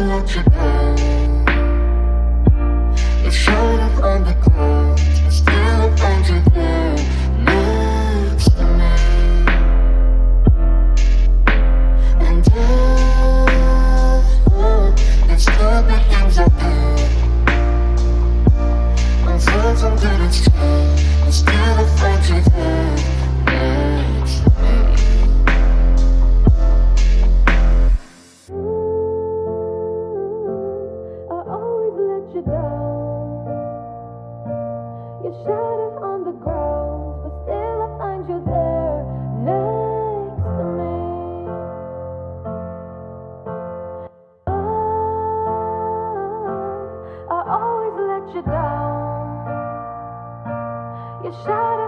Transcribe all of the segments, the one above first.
always let you the ground, still I find you next to me. And beginnings of pain. Still find you You shattered on the ground, but still I find you there next to me. Oh, I always let you down. You shattered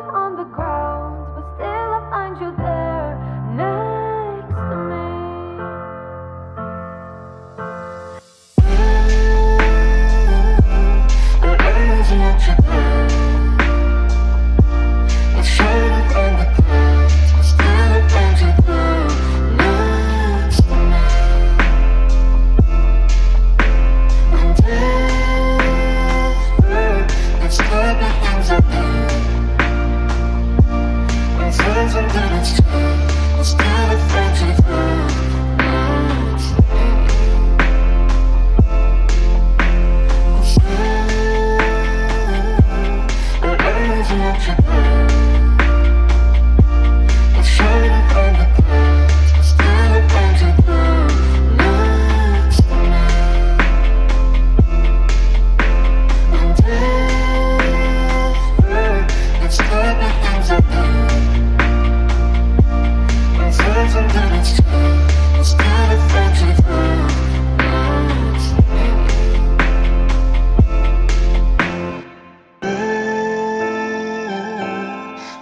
stay,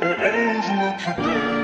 Let you down.